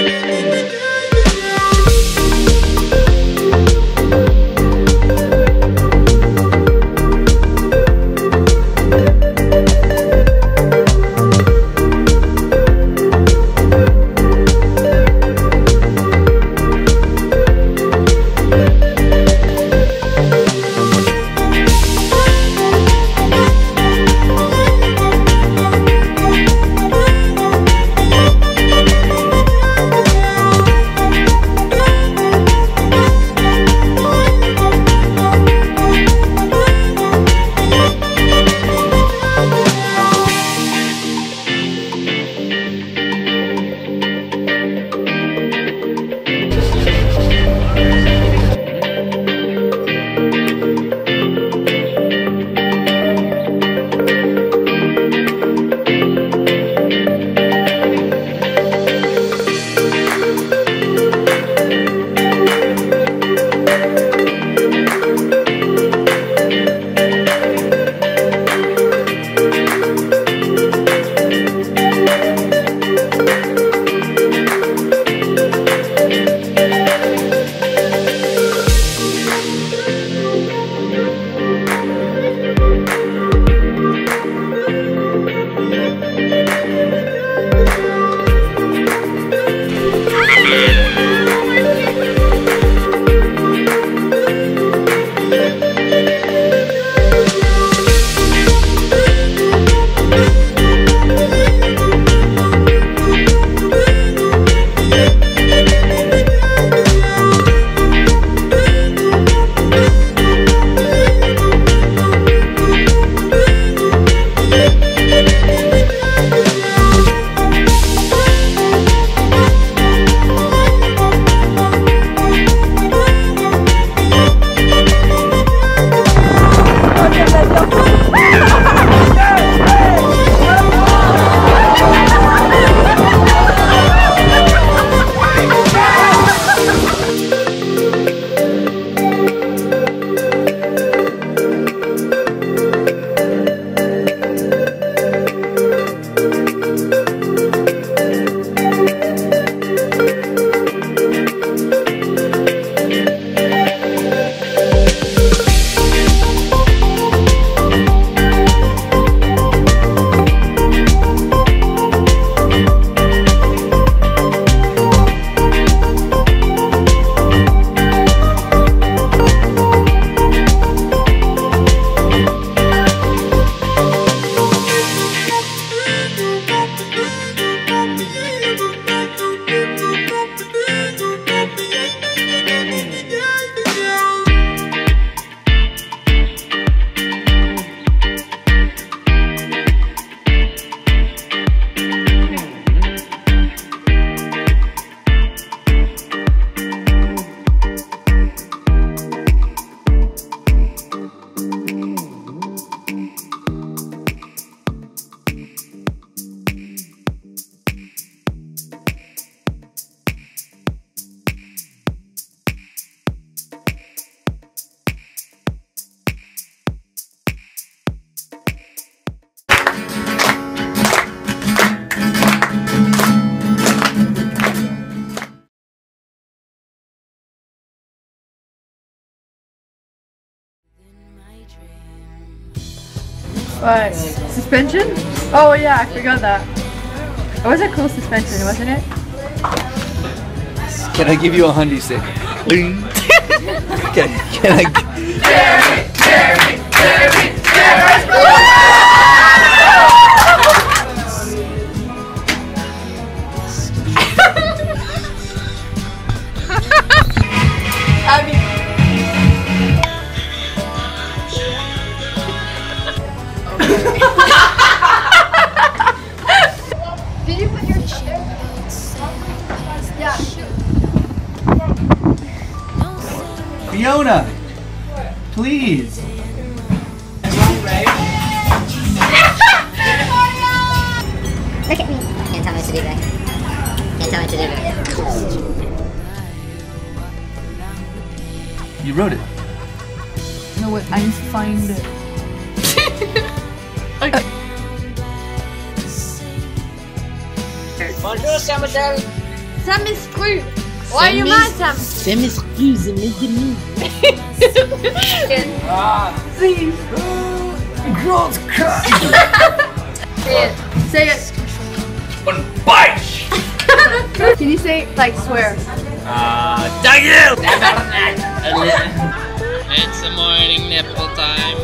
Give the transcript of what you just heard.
Música What? Suspension? Oh yeah, I forgot that. It was a cool suspension, wasn't it? Can I give you a hundy stick? can, can I? Did Fiona, please. Look at me. Can't tell me what to do, babe. Can't tell me what to do, babe. You wrote it. No, wait, I find it. okay. Bonjour, Samadel. Sam is fruit. Why are you mad, Sam? C'est m'excuse, mes demi. Please. Girls cut. Say it. Say it. One bite. Can you say like swear? Uh, thank you. It's the morning nipple time.